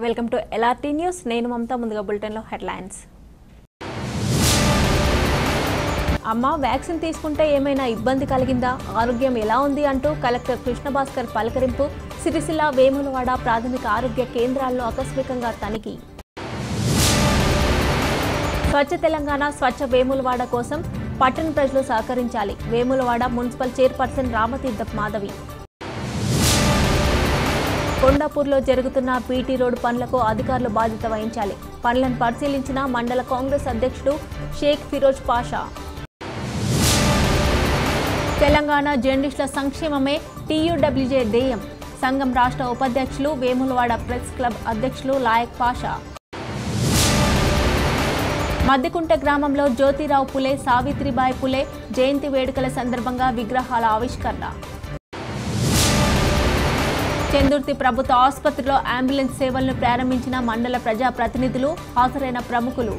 Welcome to LRT news నేను మమతా ముందుగా బులెటిన్లో హెడ్లైన్స్. అమ్మ వ్యాక్సిన్ తీసుకుంటే ఏమైనా ఇబ్బంది కలిగిందా? ఆరోగ్యం ఎలా ఉంది అంటూ కలెక్టర్ కృష్ణభాస్కర్ పలకరింపు. సిరిసిల్ల వేములవాడ ప్రాథమిక ఆరోగ్య కేంద్రాల్లో ఆకస్మికంగా తనిఖీ. స్వచ్ఛ తెలంగాణ స్వచ్ఛ వేములవాడ కోసం పట్టణ ప్రజలు సహకరించాలి. Vemulawada municipal chairperson Ramatheertha Madhavi. కొండాపూర్లో జరుగుతున్న పీటీ రోడ్డు పనులకు అధికారులు బాధ్యత వహించాలి. పనులను పరిశీలించిన మండల కాంగ్రెస్ అధ్యక్షుడు షేక్ ఫిరోజ్ పాషా. తెలంగాణ జర్నలిస్టుల సంక్షేమమే టీయూడబ్ల్యూజే ధ్యేయం. సంఘం రాష్ట్ర ఉపాధ్యక్షులు వేములవాడ ప్రెస్ క్లబ్ అధ్యక్షులు లాయక్ పాషా. మద్దికుంట గ్రామంలో జ్యోతిరావు పులే సావిత్రిబాయి పులే జయంతి వేడుకల సందర్భంగా విగ్రహాల ఆవిష్కరణ. చెందుర్తి ప్రభుత్వ ఆసుపత్రిలో అంబులెన్స్ సేవలను ప్రారంభించిన మండల ప్రజా ప్రతినిధులు హాజరైన ప్రముఖులు.